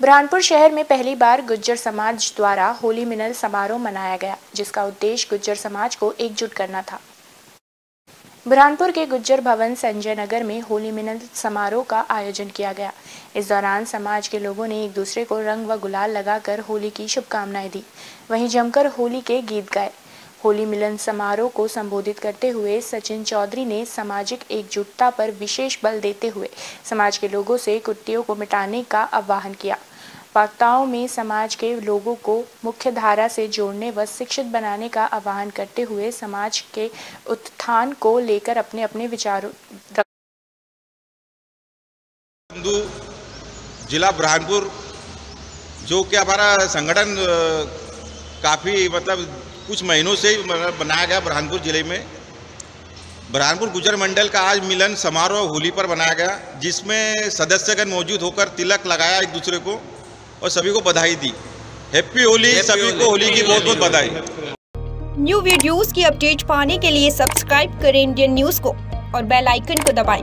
बुरहानपुर शहर में पहली बार गुज्जर समाज द्वारा होली मिनल समारोह मनाया गया, जिसका उद्देश्य गुज्जर समाज को एकजुट करना था। बुरहानपुर के गुज्जर भवन संजय नगर में होली मिनल समारोह का आयोजन किया गया। इस दौरान समाज के लोगों ने एक दूसरे को रंग व गुलाल लगाकर होली की शुभकामनाएँ दी। वहीं जमकर होली के गीत गाए। होली मिलन समारोह को संबोधित करते हुए सचिन चौधरी ने सामाजिक एकजुटता पर विशेष बल देते हुए समाज के लोगों से कुत्तियों को मिटाने का आह्वान किया। वक्ताओं में समाज के लोगों को मुख्य धारा से जोड़ने व शिक्षित बनाने का आह्वान करते हुए समाज के उत्थान को लेकर अपने अपने विचारों जिला बुरहानपुर जो कि हमारा संगठन काफ़ी मतलब कुछ महीनों से मतलब बनाया गया बुरहानपुर ज़िले में। बुरहानपुर गुजर मंडल का आज मिलन समारोह होली पर बनाया गया जिसमें सदस्यगण मौजूद होकर तिलक लगाया एक दूसरे को और सभी को बधाई दी। हैप्पी होली सभी को होली की बहुत बहुत बधाई। न्यू वीडियोस की अपडेट पाने के लिए सब्सक्राइब करें इंडियन न्यूज़ को और बेल आइकन को दबाएँ।